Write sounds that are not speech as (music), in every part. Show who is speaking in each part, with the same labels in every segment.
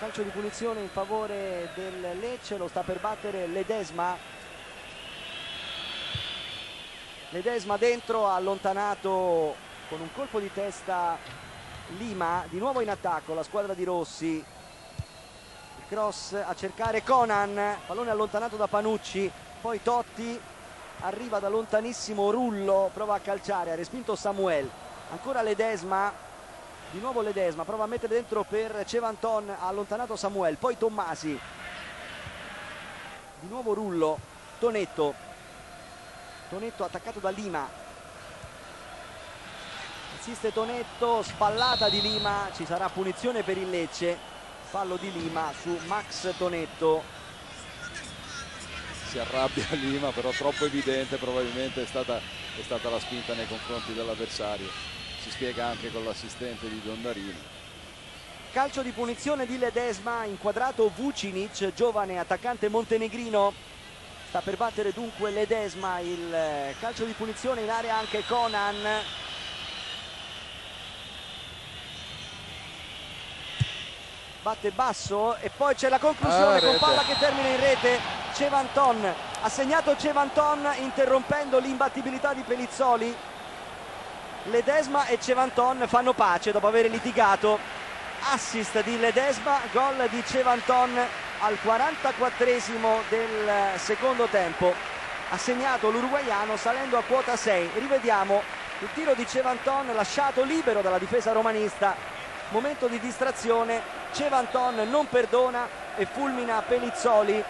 Speaker 1: calcio di punizione in favore del Lecce lo sta per battere Ledesma. Ledesma dentro ha allontanato con un colpo di testa Lima di nuovo in attacco la squadra di Rossi. Il cross a cercare Conan pallone allontanato da Panucci poi Totti arriva da lontanissimo Rullo prova a calciare ha respinto Samuel. Ancora Ledesma di nuovo Ledesma prova a mettere dentro per Cevanton ha allontanato Samuel poi Tommasi. Di nuovo Rullo Tonetto. Tonetto attaccato da Lima. Insiste Tonetto spallata di Lima ci sarà punizione per il Lecce. Fallo di Lima su Max Tonetto.
Speaker 2: Si arrabbia (laughs) Lima però troppo evidente probabilmente è stata, è stata la spinta nei confronti dell'avversario si spiega anche con l'assistente di Dondarini.
Speaker 1: Calcio di punizione di Ledesma, inquadrato Vucinic, giovane attaccante montenegrino. Sta per battere dunque Ledesma, il eh, calcio di punizione in area anche Conan. Batte basso e poi c'è la conclusione ah, con palla che termina in rete. Cevanton ha segnato Cevanton interrompendo l'imbattibilità di Pelizzoli Ledesma e Cevanton fanno pace dopo aver litigato. Assist di Ledesma gol di Cevanton al 44esimo del secondo tempo. Ha segnato l'uruguaiano salendo a quota 6 rivediamo il tiro di Cevanton lasciato libero dalla difesa romanista. Momento di distrazione. Cevanton non perdona e fulmina Pelizzoli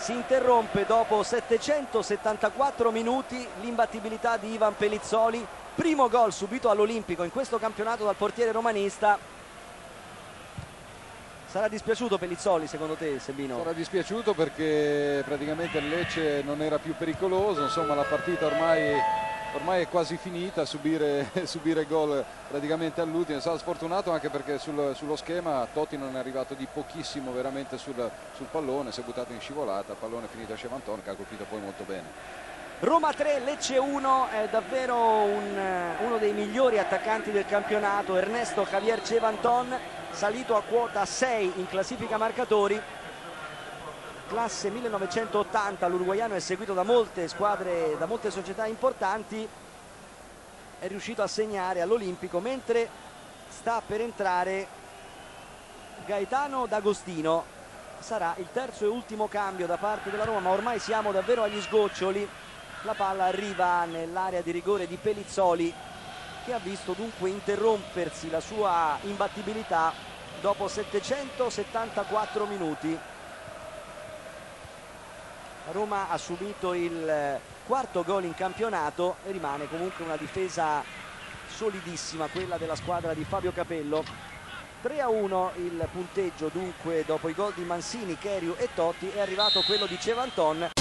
Speaker 1: si interrompe dopo 774 minuti l'imbattibilità di Ivan Pelizzoli. Primo gol subito all'Olimpico in questo campionato dal portiere romanista. Sarà dispiaciuto Pelizzoli secondo te Sebino?
Speaker 2: sarà dispiaciuto perché praticamente il Lecce non era più pericoloso. Insomma la partita ormai ormai è quasi finita, subire, (laughs) subire gol praticamente all'ultimo, è stato sfortunato anche perché sul, sullo schema Totti non è arrivato di pochissimo veramente sul, sul pallone, si è buttato in scivolata, pallone finito a Cevanton che ha colpito poi molto bene.
Speaker 1: Roma 3, Lecce 1 è davvero un, uno dei migliori attaccanti del campionato, Ernesto Javier Cevanton, salito a quota 6 in classifica marcatori, classe 1980 l'uruguaiano è seguito da molte squadre da molte società importanti è riuscito a segnare all'Olimpico mentre sta per entrare Gaetano D'Agostino. Sarà il terzo e ultimo cambio da parte della Roma ma ormai siamo davvero agli sgoccioli. La palla arriva nell'area di rigore di Pelizzoli che ha visto dunque interrompersi la sua imbattibilità dopo 774 minuti Roma ha subito il eh, quarto gol in campionato e rimane comunque una difesa solidissima quella della squadra di Fabio Capello. 3 a 1 il punteggio dunque dopo i gol di Mansini, Cheriu e Totti. È arrivato quello di Cevanton